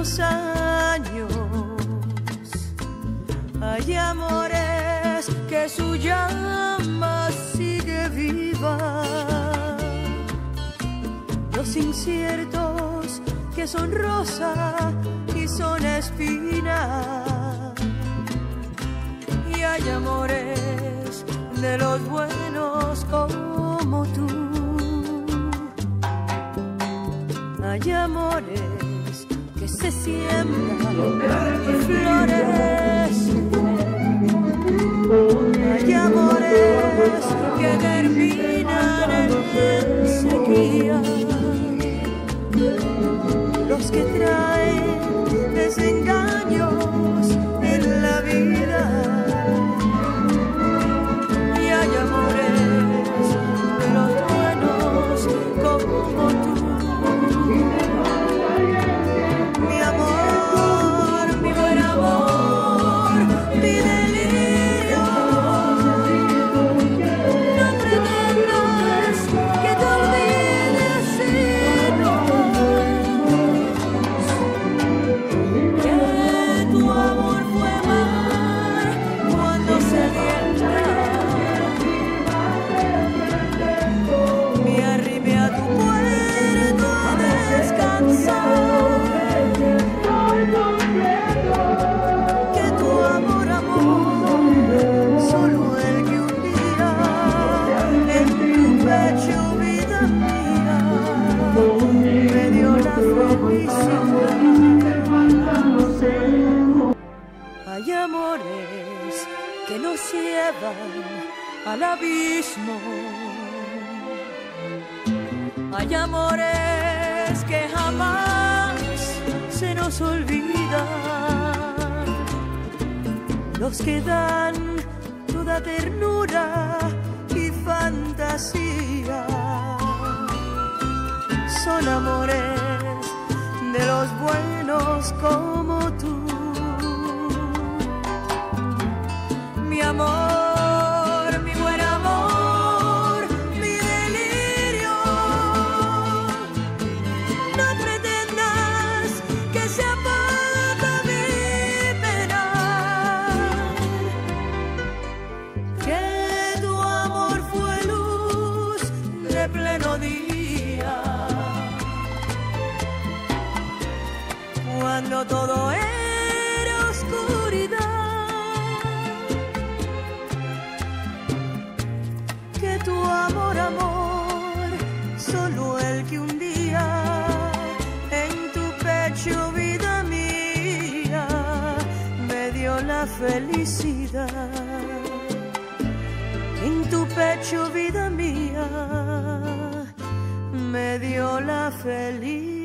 los años hay amores que su llama sigue viva. Los inciertos que son rosa y son espina. Y hay amores de los buenos como tú. Hay amores se siembran y llevan al abismo. Hay amores que jamás se nos olvidan. Los que dan toda ternura y fantasía. Son amores de los buenos como tú. Cuando todo era oscuridad. que tu amor, amor, solo el que un día en tu pecho, vida mía, me dio la felicidad. En tu pecho, vida mía, me dio la felicidad.